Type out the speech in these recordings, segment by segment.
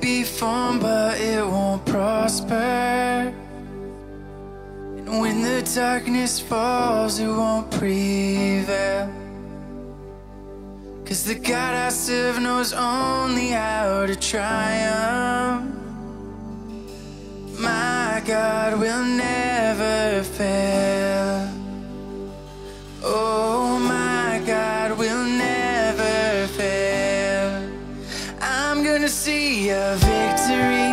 Be formed, but it won't prosper. And when the darkness falls, it won't prevail. Cause the God I serve knows only how to triumph. My God will never see a victory.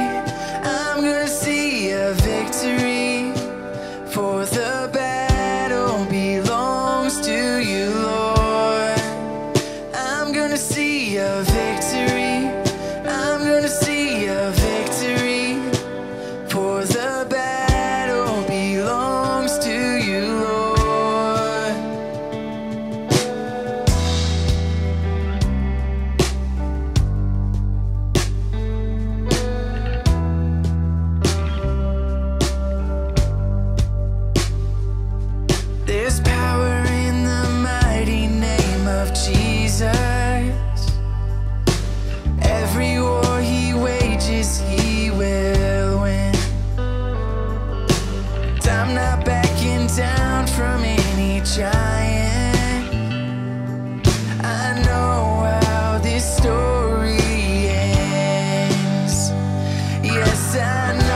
stand